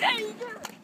Savior.